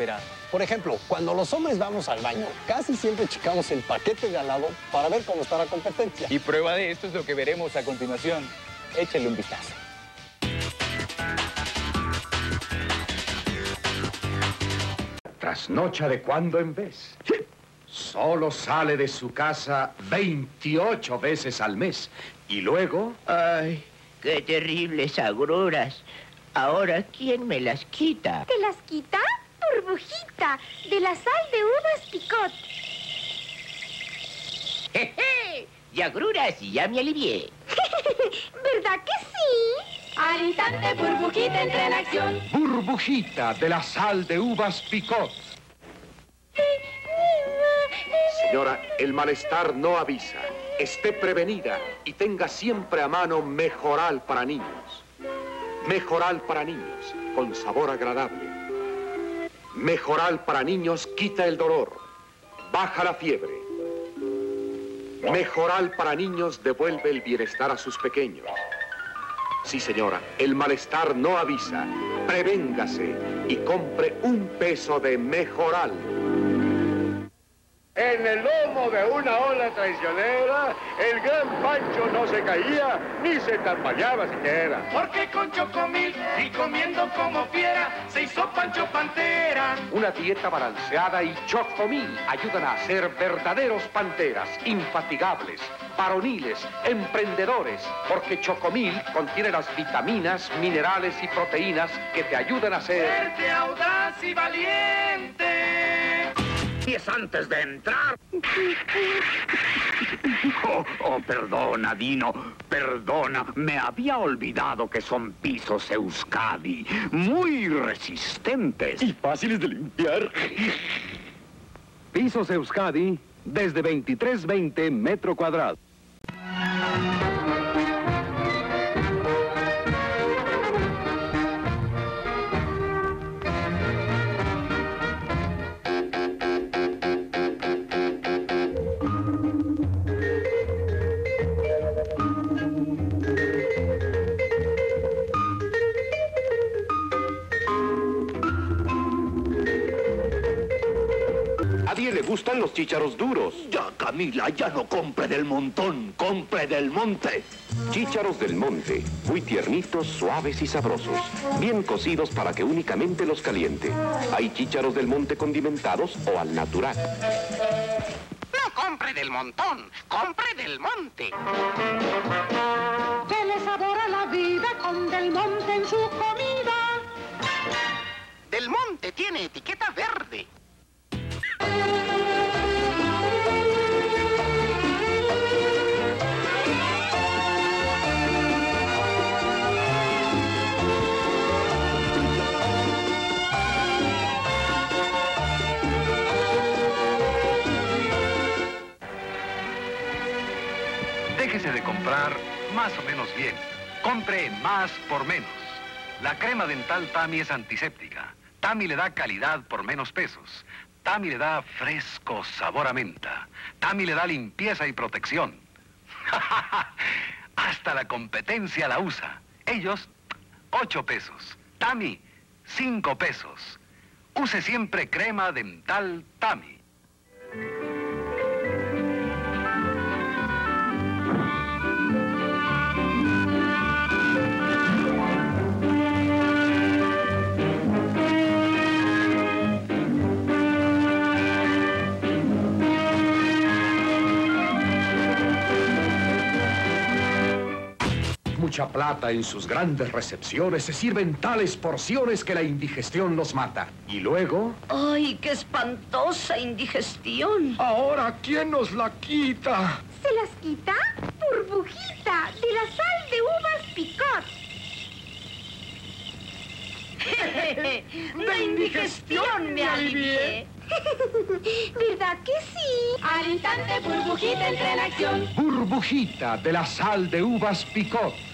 esperar. Por ejemplo, cuando los hombres vamos al baño, casi siempre checamos el paquete de al lado para ver cómo está la competencia. Y prueba de esto es lo que veremos a continuación. Échale un vistazo. Trasnocha de cuando en vez. Solo sale de su casa 28 veces al mes. Y luego... Ay, qué terribles agruras. Ahora, ¿quién me las quita? ¿Te las quita? Burbujita, de la sal de uvas picot. ¡Jeje! Y agruras, ya me alivié. ¿Verdad que sí? Al instante, burbujita entra en acción. Burbujita de la sal de uvas picot. Señora, el malestar no avisa. Esté prevenida y tenga siempre a mano Mejoral para niños. Mejoral para niños, con sabor agradable. Mejoral para niños quita el dolor, baja la fiebre. Mejoral para niños devuelve el bienestar a sus pequeños. Sí, señora, el malestar no avisa. Prevéngase y compre un peso de Mejoral. En el lomo de una ola traicionera, el gran Pancho no se caía ni se tambaleaba siquiera. Porque con Chocomil y comiendo como fiera, se hizo Pancho Pantera. Una dieta balanceada y Chocomil ayudan a ser verdaderos panteras, infatigables, varoniles, emprendedores, porque Chocomil contiene las vitaminas, minerales y proteínas que te ayudan a ser... Fuerte, audaz y valiente. Diez antes de entrar. Oh, oh, perdona, Dino, perdona. Me había olvidado que son pisos Euskadi, muy resistentes. Y fáciles de limpiar. Pisos Euskadi, desde 23.20 metro cuadrado. Gustan los chícharos duros. Ya, Camila, ya no compre del montón, compre del monte. Chícharos del monte, muy tiernitos, suaves y sabrosos. Bien cocidos para que únicamente los caliente. Hay chícharos del monte condimentados o al natural. No compre del montón, compre del monte. Se le sabora la vida con del monte en su comida. Del monte tiene etiqueta verde. De comprar más o menos bien. Compre más por menos. La crema dental Tami es antiséptica. Tami le da calidad por menos pesos. Tami le da fresco sabor a menta. Tami le da limpieza y protección. Hasta la competencia la usa. Ellos, 8 pesos. Tami, 5 pesos. Use siempre crema dental Tami. Mucha plata en sus grandes recepciones se sirven tales porciones que la indigestión los mata. Y luego... ¡Ay, qué espantosa indigestión! Ahora, ¿quién nos la quita? ¿Se las quita? Burbujita, de la sal de uvas picot. ¡La indigestión me alivié! ¿Verdad que sí? Al instante, burbujita entra en acción. Burbujita de la sal de uvas picot.